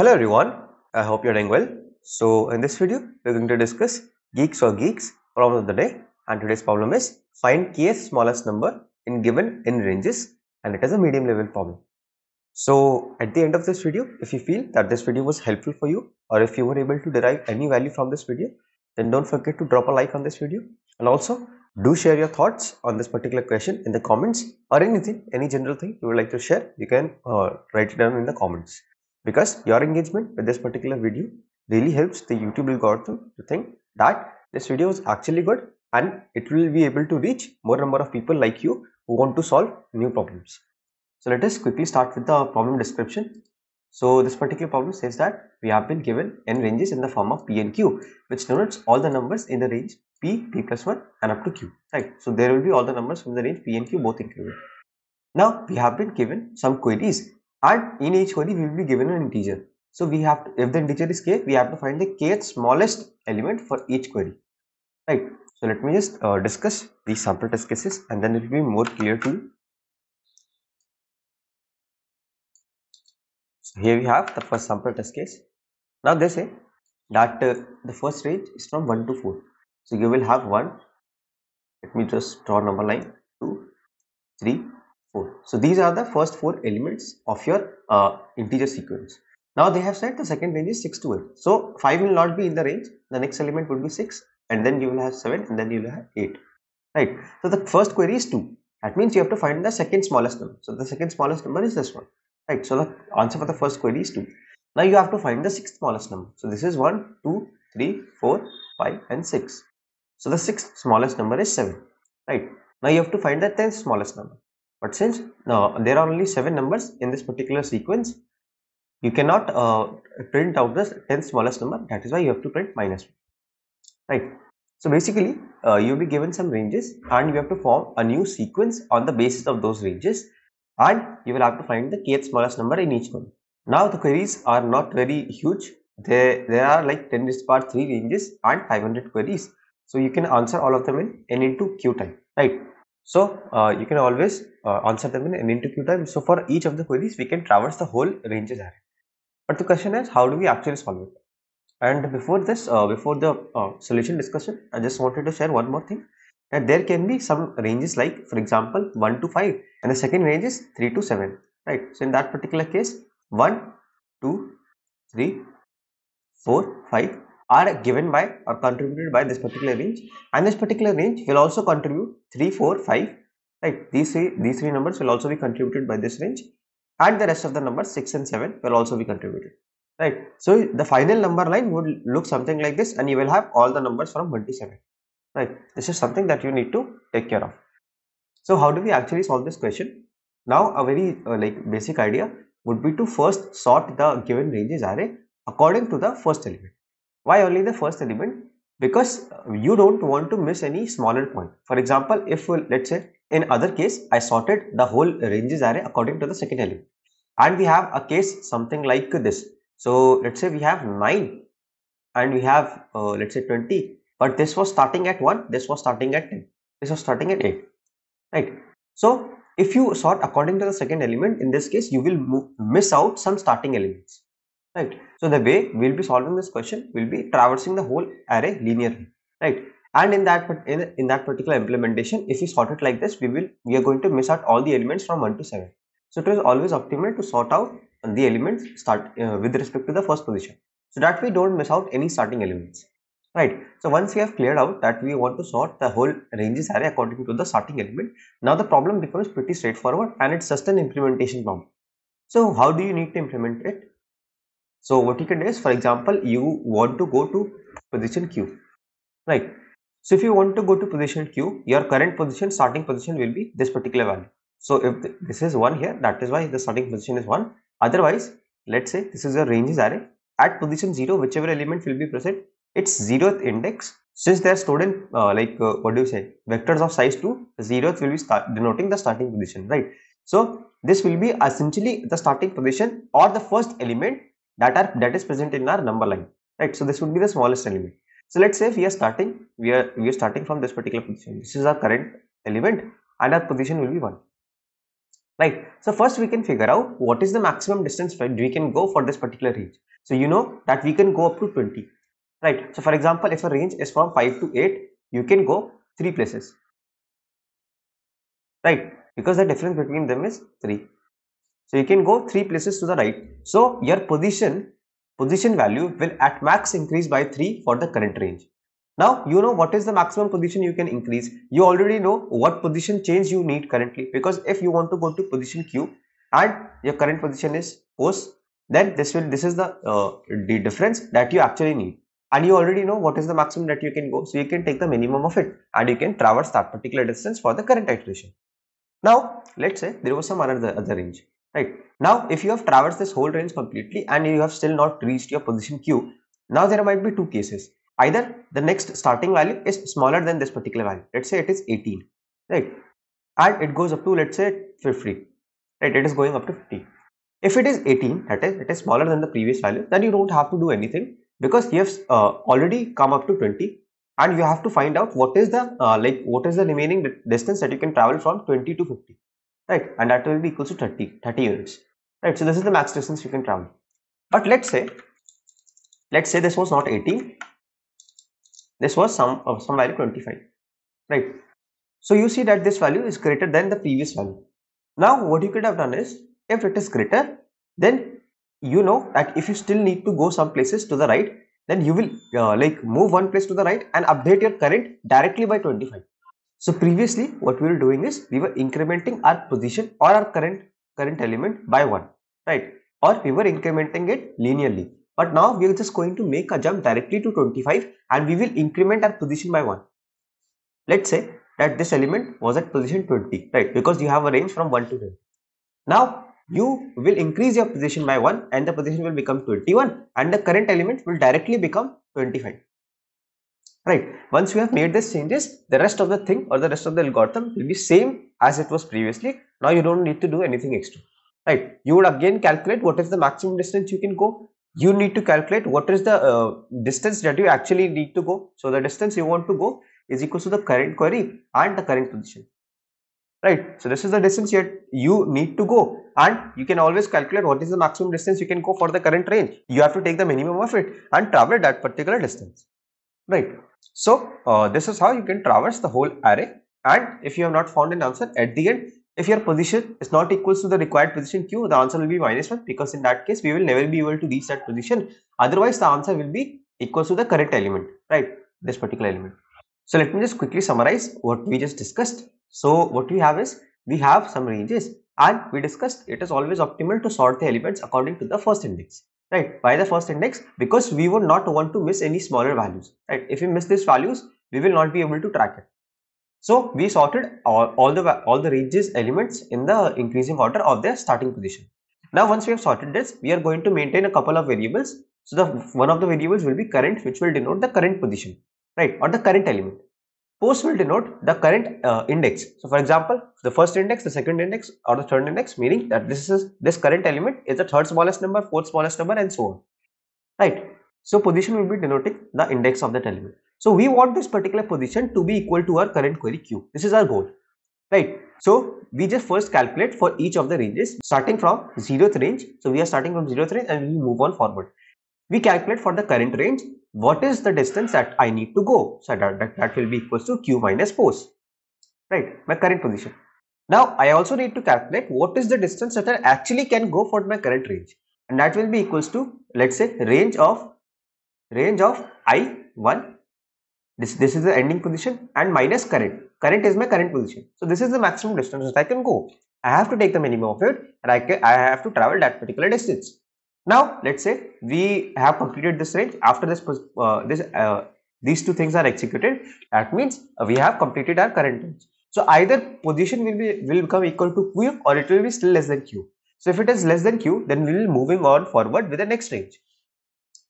Hello everyone, I hope you're doing well. So in this video, we're going to discuss Geeks for Geeks problem of the day and today's problem is find kth smallest number in given n ranges and it is a medium level problem. So at the end of this video, if you feel that this video was helpful for you or if you were able to derive any value from this video, then don't forget to drop a like on this video and also do share your thoughts on this particular question in the comments or anything, any general thing you would like to share, you can uh, write it down in the comments because your engagement with this particular video really helps the YouTube algorithm to think that this video is actually good and it will be able to reach more number of people like you who want to solve new problems. So let us quickly start with the problem description. So this particular problem says that we have been given n ranges in the form of p and q which denotes all the numbers in the range p, p plus 1 and up to q right. So there will be all the numbers from the range p and q both included. Now we have been given some queries and in each query we will be given an integer. So we have to, if the integer is k, we have to find the kth smallest element for each query, right? So let me just uh, discuss these sample test cases and then it will be more clear to you. So here we have the first sample test case. Now they say that uh, the first range is from 1 to 4. So you will have 1, let me just draw number line, 2, 3, 4. So these are the first four elements of your uh, integer sequence. Now they have said the second range is 6 to 8. So 5 will not be in the range. The next element would be 6 and then you will have 7 and then you will have 8. Right. So the first query is 2. That means you have to find the second smallest number. So the second smallest number is this one. Right. So the answer for the first query is 2. Now you have to find the sixth smallest number. So this is 1, 2, 3, 4, 5 and 6. So the sixth smallest number is 7. Right. Now you have to find the 10th smallest number. But since uh, there are only 7 numbers in this particular sequence, you cannot uh, print out the 10th smallest number. That is why you have to print minus 1. Right. So basically, uh, you'll be given some ranges and you have to form a new sequence on the basis of those ranges and you will have to find the kth smallest number in each one. Now the queries are not very huge. There, there are like 10 to power 3 ranges and 500 queries. So you can answer all of them in n into q time, right? So uh, you can always uh, answer them in an q time. So for each of the queries, we can traverse the whole ranges array. But the question is, how do we actually solve it? And before this, uh, before the uh, solution discussion, I just wanted to share one more thing. That there can be some ranges like, for example, 1 to 5 and the second range is 3 to 7, right? So in that particular case, 1, 2, 3, 4, 5 are given by or contributed by this particular range. And this particular range will also contribute 3, 4, 5 right? These three these three numbers will also be contributed by this range. And the rest of the numbers 6 and 7 will also be contributed right? So the final number line would look something like this and you will have all the numbers from 1 to 7 right? This is something that you need to take care of. So how do we actually solve this question? Now a very uh, like basic idea would be to first sort the given ranges array according to the first element why only the first element? Because you don't want to miss any smaller point. For example if let's say in other case i sorted the whole ranges array according to the second element. And we have a case something like this. So let's say we have 9 and we have uh, let's say 20 but this was starting at 1 this was starting at 10 this was starting at 8 right? So if you sort according to the second element in this case you will miss out some starting elements right. So the way we'll be solving this question will be traversing the whole array linearly. Right. And in that in, in that particular implementation if we sort it like this we will we are going to miss out all the elements from 1 to 7 so it is always optimal to sort out the elements start uh, with respect to the first position so that we don't miss out any starting elements. Right. So once we have cleared out that we want to sort the whole ranges array according to the starting element now the problem becomes pretty straightforward and it's just an implementation problem. So how do you need to implement it so what you can do is for example you want to go to position q right? So if you want to go to position q your current position starting position will be this particular value. So if th this is 1 here that is why the starting position is 1 otherwise let's say this is a ranges array. At position 0 whichever element will be present its zeroth index since they are stored in uh, like uh, what do you say? Vectors of size 2 zeroth will be denoting the starting position right? So this will be essentially the starting position or the first element that are that is present in our number line right so this would be the smallest element so let's say we are starting we are we are starting from this particular position this is our current element and our position will be 1 right so first we can figure out what is the maximum distance we can go for this particular range So you know that we can go up to 20, right? So for example, if a range is from 5 to 8, you can go 3 places, right? Because the difference between them is 3. So you can go 3 places to the right. So your position, position value will at max increase by 3 for the current range. Now you know what is the maximum position you can increase. You already know what position change you need currently because if you want to go to position Q and your current position is post then this will this is the uh, difference that you actually need and you already know what is the maximum that you can go so you can take the minimum of it and you can traverse that particular distance for the current iteration now let's say there was some another other range right. Now if you have traversed this whole range completely and you have still not reached your position q now there might be two cases. Either the next starting value is smaller than this particular value. Let's say it is 18 right. And it goes up to let's say 50 right. It is going up to 50 if it is 18 that is it is smaller than the previous value then you don't have to do anything because you have uh, already come up to 20 and you have to find out what is the uh, like what is the remaining distance that you can travel from 20 to 50 right? And that will be equal to 30 30 units. Right? So this is the max distance you can travel. But let's say let's say this was not 18 this was some of uh, some value 25 right? So you see that this value is greater than the previous value. Now what you could have done is if it is greater then you know that if you still need to go some places to the right then you will uh, like move one place to the right and update your current directly by 25 so previously what we were doing is we were incrementing our position or our current current element by one right or we were incrementing it linearly but now we are just going to make a jump directly to 25 and we will increment our position by 1. Let's say that this element was at position 20, right? Because you have a range from 1 to 10. Now you will increase your position by 1 and the position will become 21 and the current element will directly become 25. Right. Once you have made these changes, the rest of the thing or the rest of the algorithm will be same as it was previously. Now you don't need to do anything extra. Right. You would again calculate what is the maximum distance you can go you need to calculate what is the uh, distance that you actually need to go. So the distance you want to go is equal to the current query and the current position. Right. So this is the distance you need to go and you can always calculate what is the maximum distance you can go for the current range. You have to take the minimum of it and travel that particular distance. Right. So uh, this is how you can traverse the whole array and if you have not found an answer at the end if your position is not equals to the required position q, the answer will be minus 1 because in that case we will never be able to reach that position. Otherwise, the answer will be equals to the correct element, right? This particular element. So let me just quickly summarize what we just discussed. So what we have is we have some ranges and we discussed it is always optimal to sort the elements according to the first index right? By the first index? Because we would not want to miss any smaller values. Right? If we miss these values we will not be able to track it. So we sorted all, all the all the ranges elements in the increasing order of their starting position. Now once we have sorted this, we are going to maintain a couple of variables. So the one of the variables will be current, which will denote the current position, right, or the current element. Post will denote the current uh, index. So for example, the first index, the second index, or the third index, meaning that this is this current element is the third smallest number, fourth smallest number, and so on, right. So position will be denoting the index of that element. So we want this particular position to be equal to our current query q. This is our goal, right? So we just first calculate for each of the ranges starting from zeroth range. So we are starting from zeroth range and we move on forward. We calculate for the current range what is the distance that I need to go. So that, that, that will be equals to q minus post, right? My current position. Now I also need to calculate what is the distance that I actually can go for my current range and that will be equals to let's say range of range of i1 this, this is the ending position and minus current. Current is my current position. So this is the maximum distance that I can go. I have to take the minimum of it and I, can, I have to travel that particular distance. Now let's say we have completed this range after this uh, this uh, these two things are executed that means we have completed our current range. So either position will be will become equal to q or it will be still less than q. So if it is less than q then we will moving on forward with the next range.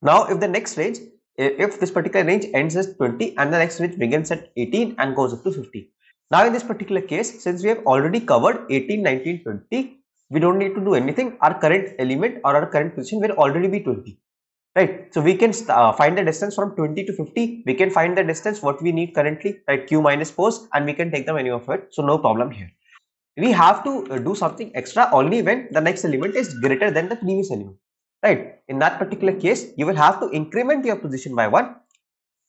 Now if the next range if this particular range ends at 20 and the next range begins at 18 and goes up to 50. Now in this particular case, since we have already covered 18, 19, 20, we don't need to do anything. Our current element or our current position will already be 20. Right. So we can uh, find the distance from 20 to 50. We can find the distance what we need currently, right? Q minus post and we can take the value of it. So no problem here. We have to uh, do something extra only when the next element is greater than the previous element. right? In that particular case, you will have to increment your position by 1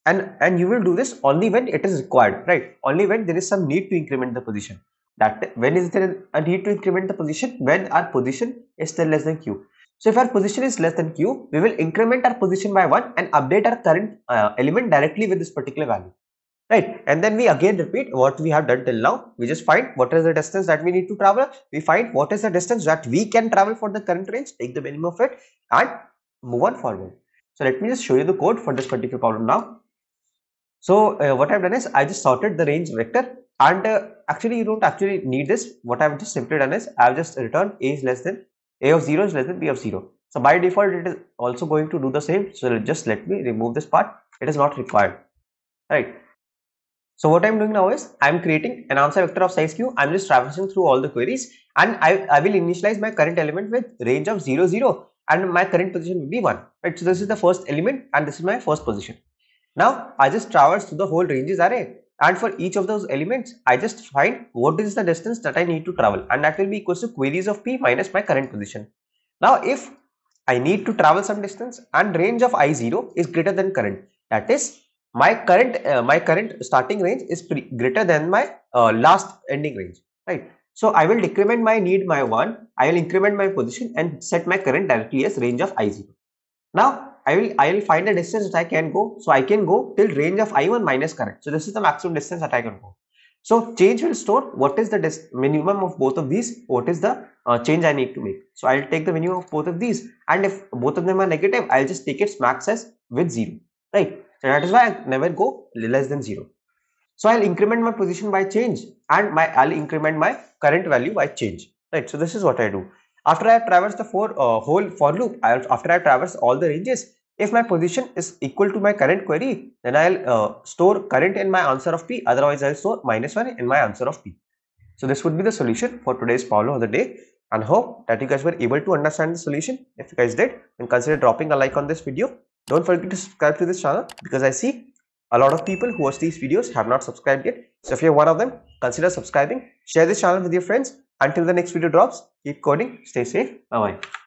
and, and you will do this only when it is required, right? Only when there is some need to increment the position. That when is there a need to increment the position? When our position is still less than q. So if our position is less than q, we will increment our position by 1 and update our current uh, element directly with this particular value. Right? And then we again repeat what we have done till now. We just find what is the distance that we need to travel. We find what is the distance that we can travel for the current range. Take the minimum of it and move on forward. So let me just show you the code for this particular problem now. So uh, what i've done is i just sorted the range vector and uh, actually you don't actually need this. What i've just simply done is i've just returned a is less than a of 0 is less than b of 0 so by default it is also going to do the same. So just let me remove this part. It is not required. Right? So what I'm doing now is I'm creating an answer vector of size q. I'm just traversing through all the queries. And I, I will initialize my current element with range of 0, 0 and my current position will be 1. Right. So this is the first element and this is my first position. Now I just traverse through the whole ranges array and for each of those elements I just find what is the distance that I need to travel. And that will be equals to queries of p minus my current position. Now if I need to travel some distance and range of i0 is greater than current that is my current uh, my current starting range is greater than my uh, last ending range right? So i will decrement my need my one i will increment my position and set my current directly as range of i0 now i will i will find the distance that i can go so i can go till range of i1 minus current so this is the maximum distance that i can go so change will store what is the minimum of both of these what is the uh, change i need to make so i'll take the minimum of both of these and if both of them are negative i'll just take its max as with zero right so that is why I never go less than 0. So I'll increment my position by change and my I'll increment my current value by change. Right. So this is what I do. After I traverse the for uh, whole for loop, I'll, after I traverse all the ranges, if my position is equal to my current query, then I'll uh, store current in my answer of p. Otherwise, I'll store minus 1 in my answer of p. So this would be the solution for today's problem of the day and hope that you guys were able to understand the solution. If you guys did, then consider dropping a like on this video don't forget to subscribe to this channel because I see a lot of people who watch these videos have not subscribed yet. So if you're one of them, consider subscribing. Share this channel with your friends. Until the next video drops, keep coding, stay safe. Bye-bye.